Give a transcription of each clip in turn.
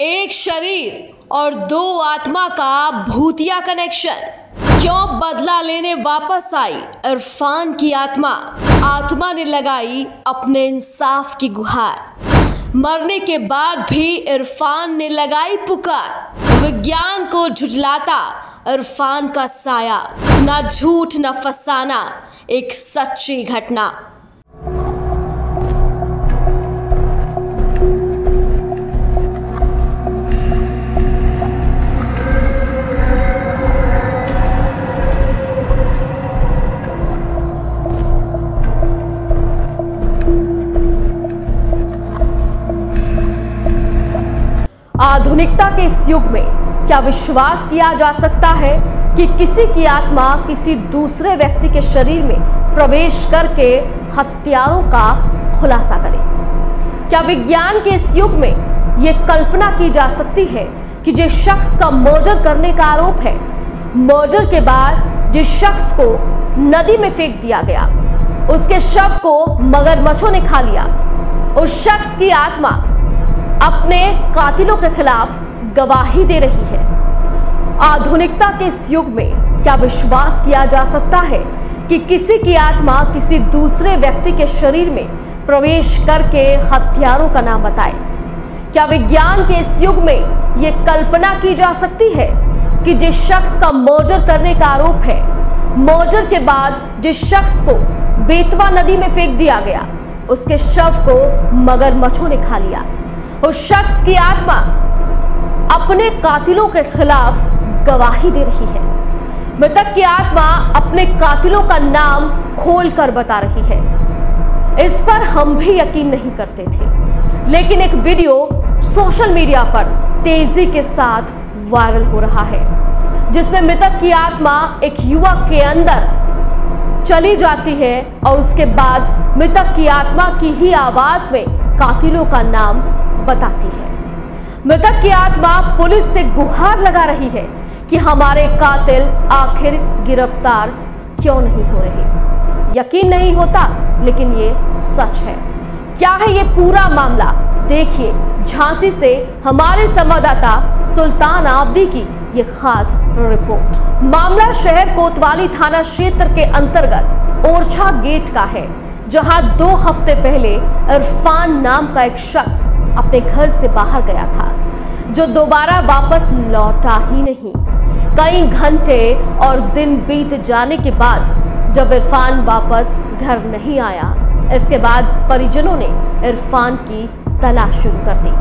एक शरीर और दो आत्मा का भूतिया कनेक्शन। क्यों बदला लेने वापस आई इरफान की आत्मा। आत्मा ने लगाई अपने इंसाफ की गुहार। मरने के बाद भी इरफान ने लगाई पुकार। विज्ञान को झुझलाता इरफान का साया। ना झूठ, ना फसाना, एक सच्ची घटना। आधुनिकता के इस युग में क्या विश्वास किया जा सकता है कि किसी की आत्मा किसी दूसरे व्यक्ति के शरीर में प्रवेश करके हत्यारों का खुलासा करे? क्या विज्ञान के इस युग में यह कल्पना की जा सकती है कि जिस शख्स का मर्डर करने का आरोप है, मर्डर के बाद जिस शख्स को नदी में फेंक दिया गया, उसके शव को मगरमच्छों ने खा लिया, उस शख्स की आत्मा अपने कातिलों के खिलाफ गवाही दे रही है। आधुनिकता के इस युग में क्या विश्वास किया जा सकता है कि किसी की आत्मा किसी दूसरे व्यक्ति के शरीर में प्रवेश करके हथियारों का नाम बताए? क्या विज्ञान के इस युग में यह कल्पना की जा सकती है कि जिस शख्स का मर्डर करने का आरोप है, मर्डर के बाद जिस शख्स को बेतवा नदी में फेंक दिया गया, उसके शव को मगरमच्छों ने खा लिया? उस शख्स की आत्मा अपने कातिलों के खिलाफ गवाही दे रही है। मृतक की आत्मा अपने कातिलों का नाम खोल कर बता रही है। इस पर हम भी यकीन नहीं करते थे। लेकिन एक वीडियो सोशल मीडिया पर तेज़ी के साथ वायरल हो रहा है, जिसमें मृतक की आत्मा एक युवक के अंदर चली जाती है और उसके बाद मृतक की आत्मा की ही आवाज़ में कातिलों का नाम बताती है। मृतक की आत्मा पुलिस से गुहार लगा रही है कि हमारे कातिल आखिर गिरफ़्तार क्यों नहीं हो रहे। यकीन नहीं होता, लेकिन ये सच है। क्या है ये पूरा मामला? देखिए, झांसी से हमारे संवाददाता सुल्तान आबदी की ये खास रिपोर्ट। मामला शहर कोतवाली थाना क्षेत्र के अंतर्गत ओरछा गेट का है। जहाँ दो हफ़्ते पहले इरफान नाम का एक शख्स अपने घर से बाहर गया था, जो दोबारा वापस लौटा ही नहीं। कई घंटे और दिन बीत जाने के बाद जब इरफान वापस घर नहीं आया, इसके बाद परिजनों ने इरफान की तलाश शुरू कर दी।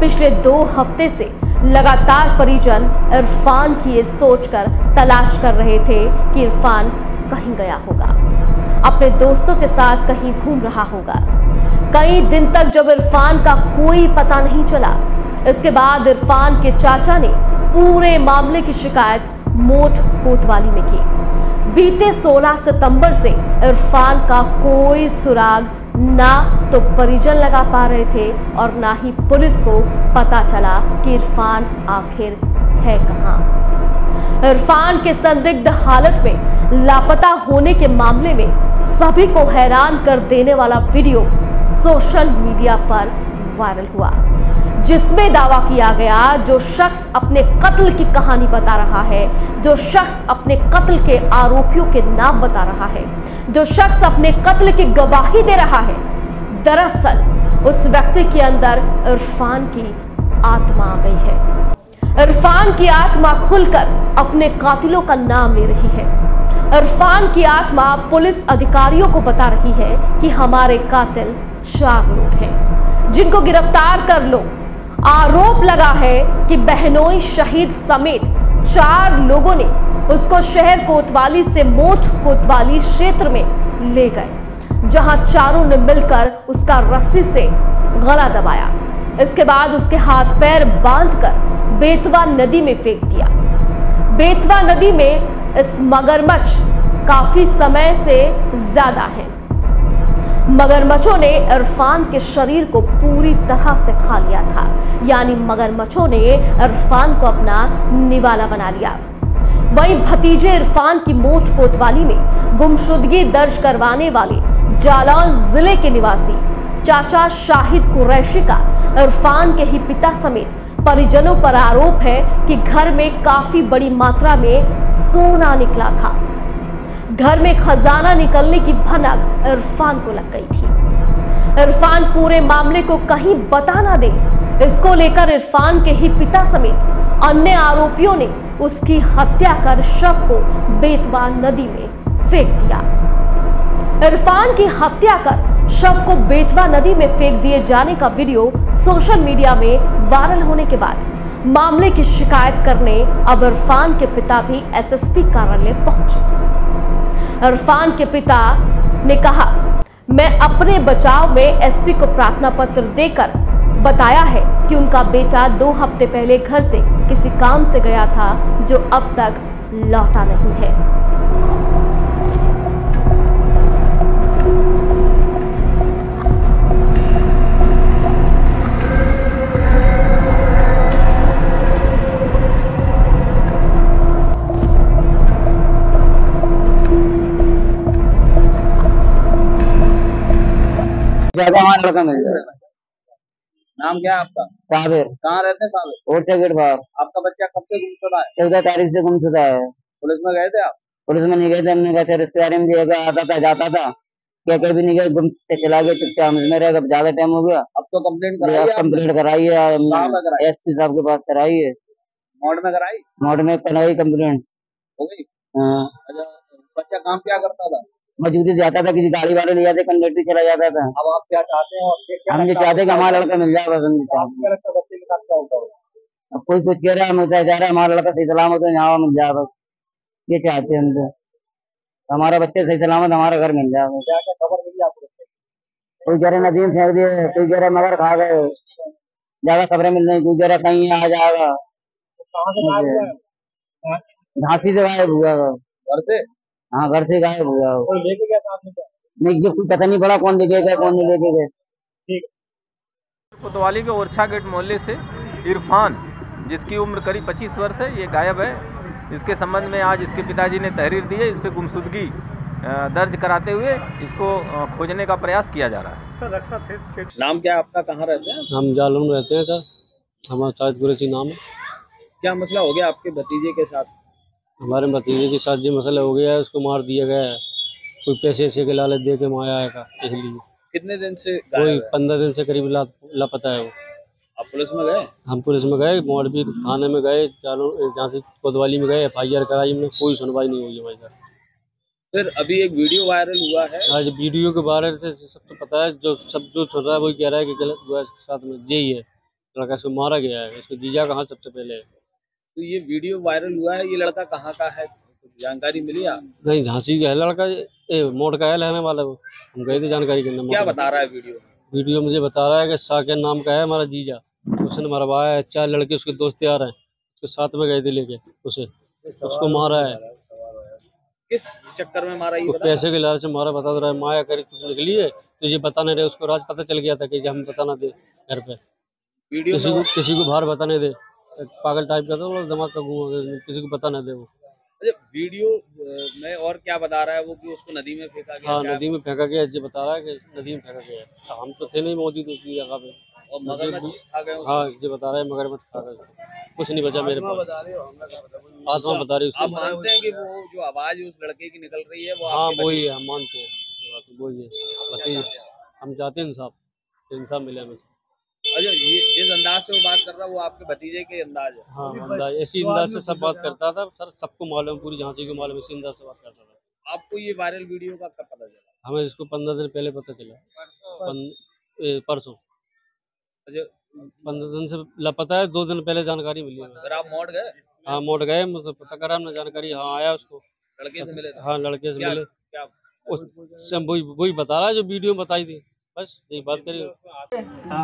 पिछले दो हफ़्ते से लगातार परिजन इरफान की ये सोचकर तलाश कर रहे थे कि इरफान कहीं गया होगा। अपने दोस्तों के साथ कहीं घूम रहा होगा। कई दिन तक जब इरफान का कोई पता नहीं चला, इसके बाद इरफान के चाचा ने पूरे मामले की शिकायत मोट कोतवाली में की। बीते 16 सितंबर से इरफान का कोई सुराग ना तो परिजन लगा पा रहे थे और ना ही पुलिस को पता चला कि इरफान आखिर है कहाँ। इरफान के संदिग्ध हालत में लापता होने के मामले में सभी को हैरान कर देने वाला वीडियो सोशल मीडिया पर वायरल हुआ, जिसमें दावा किया गया, जो शख्स अपने कत्ल की कहानी बता रहा है, जो शख्स अपने कत्ल के आरोपियों के नाम बता रहा है, जो शख्स अपने कत्ल की गवाही दे रहा है। दरअसल, उस व्यक्ति के अंदर इरफान की आत्मा आ गई है। इरफान की आत्मा खुलकर अपने कातिलों का नाम ले रही है। इरफान की आत्मा पुलिस अधिकारियों को बता रही है कि हमारे कातिल चार लोग हैं। जिनको गिरफ़्तार कर लो। आरोप लगा है कि बहनोई शहीद समेत चार लोगों ने उसको शहर कोतवाली से मोठ कोतवाली क्षेत्र में ले गए, जहाँ चारों ने मिलकर उसका रस्सी से गला दबाया। इसके बाद उसके हाथ पैर बांधकर बेतवा नदी में फेंक दिया। बेतवा नदी में इस मगरमच्छ काफ़ी समय से ज़्यादा है। मगरमच्छों ने इरफान के शरीर को पूरी तरह से खा लिया था। यानी मगरमच्छों ने इरफान को अपना निवाला बना लिया। वहीं भतीजे इरफान की मोट कोतवाली में गुमशुदगी दर्ज करवाने वाले जालौन ज़िले के निवासी चाचा शाहिद कुरैशी का इरफान के ही पिता समेत परिजनों पर आरोप है कि घर में काफ़ी बड़ी मात्रा में सोना निकला था। घर में खजाना निकलने की भनक इरफान को लग गई थी। इरफान पूरे मामले को कहीं बता ना दे। इसको लेकर इरफान के ही पिता समेत अन्य आरोपियों ने उसकी हत्या कर शव को बेतवा नदी में फेंक दिया। इरफान की हत्या कर शव को बेतवा नदी में फेंक दिए जाने का वीडियो सोशल मीडिया में वायरल होने के बाद मामले की शिकायत करने अब इरफान के पिता भी एसएसपी कार्यालय पहुँचे। इरफान के पिता ने कहा, मैं अपने बचाव में एसपी को प्रार्थना पत्र देकर बताया है कि उनका बेटा दो हफ़्ते पहले घर से किसी काम से गया था जो अब तक लौटा नहीं है। ज़्यादा लड़का मिल जाए नाम क्या है आपका? साबिर। कहाँ रहते हैं साहब और गेट बाहर। आपका बच्चा कब से गुमशुदा है? चौदह तारीख से गुमशुदा है। पुलिस में गए थे आप? पुलिस में नहीं गए थे हमने कहा रिश्तेदारी में दिया आता था जाता था। क्या कभी नहीं गए गुम चला गया चुपचाप में रहेगा ज़्यादा टाइम हो गया। अब तो कंप्लेंट कराई है कराई? है एस पी साहब के पास कराई है। मॉड में कराई? मोड में कराई कंप्लेंट हो गई? हाँ। अच्छा बच्चा काम क्या करता था? मजदूरी जाता था किसी गाड़ी वाले ले जाते कंडक्टर चला जाता था। अब आप क्या चाहते हैं हम ये लगता है चाहते कि हमारा लड़का मिल जाए बस हम चाहते है। बच्चे के साथ क्या होता अब कोई कुछ कह रहा है हम चाह रहे हैं हमारा लड़का सही सलामत हो यहाँ मिल जाए बस। ये चाहते हैं हम तो। हमारा बच्चा सही सलामत हमारा घर मिल जाए बस। क्या क्या खबर मिली आपको? कोई कह रहे नदी में फेंक दिए कोई कह रहे मगर खा गए। ज़्यादा खबरें मिल रही कोई कह रहा कहीं आ जाएगा। कहाँ से गायब हुआ झांसी से गायब हुआ घर से? हाँ घर से गायब हुआ वो। लेके गया क्या? नहीं ये कोई पता नहीं पड़ा कौन लेके गया कौन नहीं लेके गए ठीक। कोतवाली के ओरछा गेट मोहल्ले से इरफान जिसकी उम्र करीब 25 वर्ष है ये गायब है। इसके संबंध में आज इसके पिताजी ने तहरीर दी है इस पर गुमशुदगी दर्ज कराते हुए इसको खोजने का प्रयास किया जा रहा है। नाम क्या आपका? कहाँ रहते हैं? हम जालून रहते हैं सर। हमारा गुरेची नाम है। क्या मसला हो गया आपके भतीजे के साथ? हमारे भतीजे के साथ जो मसला हो गया है उसको मार दिया गया है। कोई पैसे ऐसे के लालच दे के माया आएगा इसलिए। कितने दिन से कोई पंद्रह दिन से करीब ला, लापता है वो। आप पुलिस में गए? हम पुलिस में गए मोरबी थाने में गए जालून जहाँ से कोतवाली में गए एफ़ आई आर कराई हमने कोई सुनवाई नहीं हुई हमारी सर। फिर अभी एक वीडियो वायरल हुआ है। आज वीडियो के बारे से सब तो पता है जो सब जो सुन रहा है वही कह रहा है कि गलत हुआ है इसके साथ में यही है। लड़का इसको मारा गया है इसको जीजा कहाँ सबसे पहले है? तो ये वीडियो वायरल हुआ है ये लड़का कहाँ का है? जानकारी मिली आप? नहीं झांसी का है लड़का ए, मोड़ का है रहने वाला वो। हम गए थे जानकारी करने क्या बता रहा है वीडियो? वीडियो मुझे बता रहा है कि साकिर नाम का है हमारा जीजा। उसने मरवाया है चार लड़के उसके दोस्त रहे हैं। उसके साथ में गए थे लेके उसे। उसको मारा है। किस चक्कर में मारा ये तो पैसे के लालच से मारा बता दे रहा है माया करी कुछ निकली है? तो ये बता नहीं रहे उसको राज पता चल गया था कि हम बताना दे घर पे। वीडियो किसी को किसी को बाहर बताने दे। पागल टाइप का था वो दिमाग का घूम किसी को पता ना दे वो। अच्छा, वीडियो में और क्या बता रहा है वो कि उसको नदी में फेंका गया हाँ नदी में फेंका गया ये बता रहा है कि नदी में फेंका गया। है हम तो थे नहीं मौजूद उसी जगह पे। और मगरमच्छ खा गए हाँ जी बता रहा है मगरमच्छ खा गया कुछ नहीं बचा मेरे पास। आत्मा बता रही आप मानते हैं कि वो जो आवाज़ उस लड़के की निकल रही है वो हाँ वही है हम मानते हैं। वही है। हम चाहते हैं इंसाफ। इंसाफ मिले हमें अच्छा ये जिस अंदाज से वो बात कर रहा है वो आपके भतीजे के अंदाज है? हाँ अंदाज ऐसी अंदाज से सब बात करता था सर सबको मालूम पूरी झांसी को मालूम इसी अंदाज से बात करता था। आपको ये वायरल वीडियो का कब पता चला? हमें इसको पंद्रह दिन पहले पता चला। परसों। अच्छा पंद्रह दिन से लापता है दो दिन पहले जानकारी मिली फिर आप मोड़ गए? हाँ मोड़ गए मुझसे पता करा हमने जानकारी हाँ आया उसको। लड़के से मिले हाँ लड़के से मिले। क्या? वही वही बता रहा है जो वीडियो में बताई थी। बस बात करिए।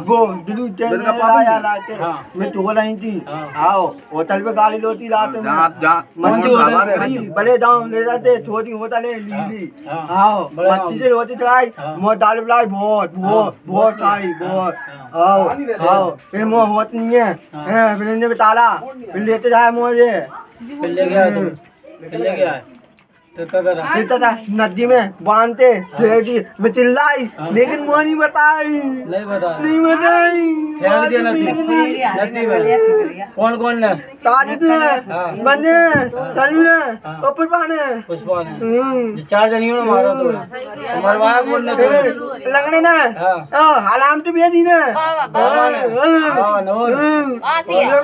वो दिलू ट्रेन में लाया लाते मैं तो बोला थी। आओ होटल पे गाड़ी लोती रात में। बड़े दाम ले जाते छोटी होटल है लीली आओ मच्छी से चलाई। दाल बुलाई बहुत बहुत बहुत बहुत। आओ आओ। फिर होत नहीं है। हैं, फिर इन्हें बताला फिर लेते जाए मुझे फिर ले गया फिर ले गया फिर तथा नदी में बांधते मैं चिल्लाई लेकिन वो नहीं बताई। नहीं बता नहीं बताई। नदी नदी। में कौन कौन ने ताजिद ने बंदे तनु ने और पुष्पा ने। पुष्पा ने। हम्म। चार जनियों ने मारा तो। मरवाया कौन ने तो? लगने ने। हाँ। हलाम तो भेजी ने। बाबा ने। हाँ आसिया।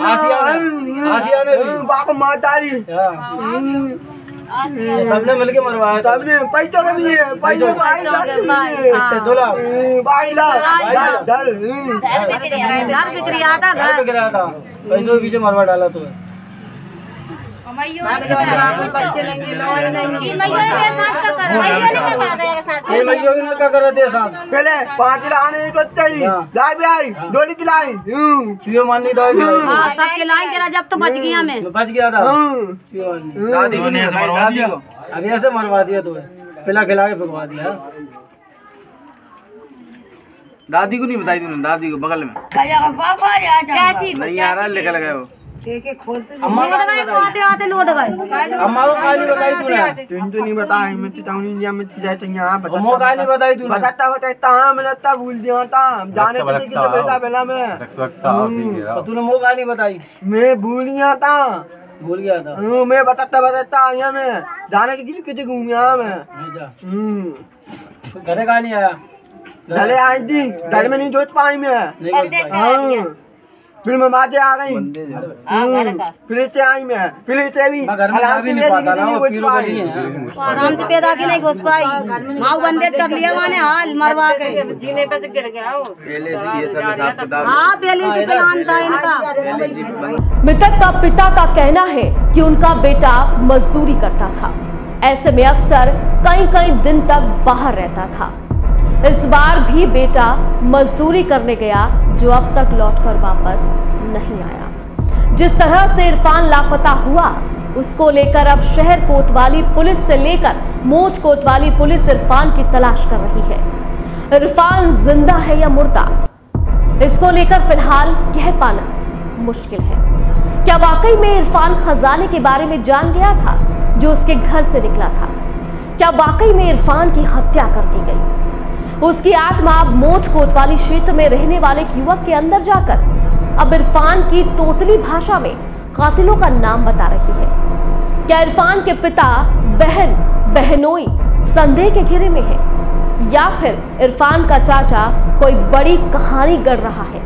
आसिया ने। बाप मार डाली हाँ सबने मिलके मरवाया था। सबने पैसों के भी है पैसों भाई कितने दो लाख भाई ला दल घर बिक्री आता था पैसों के पीछे मरवा डाला तो ये मइयों की नलका कर रहे थे साथ पहले पाँच लाने को हाँ। लाई डोली दिलाई हम्म खिलाई तेरा जब तो बच गया मैं बच गया था हम्म दादी को दादी को अभी ऐसे मरवा दिया तो पिला खिला के फेंकवा दिया दादी को नहीं बताई तूने दादी को बगल में चाची नहीं आ रहा लेकर गए वो अम्मा आते आते लौट गए अम्मा को कहानी बताई तूने तो नहीं बताई मैं तो टाउन इंडिया में जाए तो यहाँ अम्मा को कहानी बताई तूने बताता बताता हाँ मैं लगता भूल दिया था। जाने तो तो पहला मैं। और तूने मुँह कहानी बताई। मैं भूल गया था। भूल गया था। हम्म, मैं बताता बताता यहाँ में। जाने के किसी किसी घूम यहाँ में। हम्म। नहीं आया। गले आई थी गले में नहीं जोत पाई मैं। हाँ। फिर मैं माते आ गई। हम्म, फिर आई मैं। फिर भी है। आराम से पैदा की नहीं घुस पाई माँ बंदेज कर लिया माने हाल मरवा के। जीने पहले से ये सब हिसाब किताब। हाँ पहले से प्लान था इनका। मृतक का पिता का कहना है कि उनका बेटा मजदूरी करता था। ऐसे में अक्सर कई कई दिन तक बाहर रहता था। इस बार भी बेटा मजदूरी करने गया जो अब तक लौटकर वापस नहीं आया। जिस तरह से इरफान लापता हुआ, उसको लेकर अब शहर कोतवाली पुलिस से लेकर मोच कोतवाली पुलिस इरफान की तलाश कर रही है। इरफान ज़िंदा है या मुर्दा? इसको लेकर फ़िलहाल कह पाना मुश्किल है। क्या वाकई में इरफान खजाने के बारे में जान गया था, जो उसके घर से निकला था? क्या वाकई में इरफान की हत्या कर दी गई? उसकी आत्मा मोच कोतवाली क्षेत्र में रहने वाले युवक के अंदर जाकर अब इरफान की तोतली भाषा में कातिलों का नाम बता रही है। क्या इरफान के पिता बहन, बहनोई संदेह के घेरे में है? या फिर इरफान का चाचा कोई बड़ी कहानी गढ़ रहा है?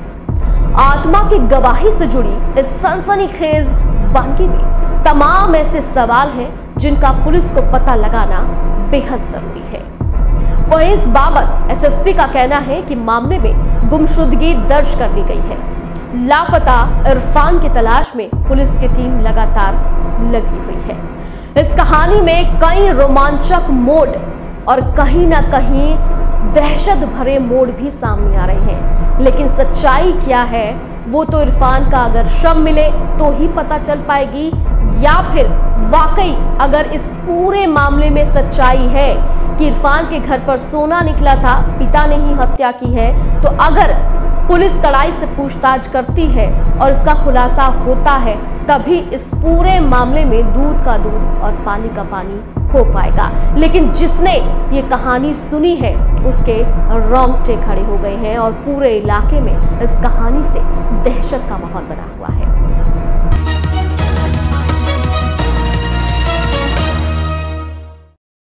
आत्मा की गवाही से जुड़ी इस सनसनीखेज बानगी में तमाम ऐसे सवाल हैं जिनका पुलिस को पता लगाना बेहद ज़रूरी है। वहीं इस बाबत एसएसपी का कहना है कि मामले में गुमशुदगी दर्ज कर ली गई है। लापता इरफान की तलाश में पुलिस की टीम लगातार लगी हुई है। इस कहानी में कई रोमांचक मोड़ और कहीं ना कहीं दहशत भरे मोड़ भी सामने आ रहे हैं। लेकिन सच्चाई क्या है, वो तो इरफान का अगर शव मिले तो ही पता चल पाएगी, या फिर वाकई अगर इस पूरे मामले में सच्चाई है कि इरफान के घर पर सोना निकला था, पिता ने ही हत्या की है। तो अगर पुलिस कड़ाई से पूछताछ करती है और इसका खुलासा होता है, तभी इस पूरे मामले में दूध का दूध और पानी का पानी हो पाएगा। लेकिन जिसने ये कहानी सुनी है, उसके रोंगटे खड़े हो गए हैं और पूरे इलाके में इस कहानी से दहशत का माहौल बना हुआ है।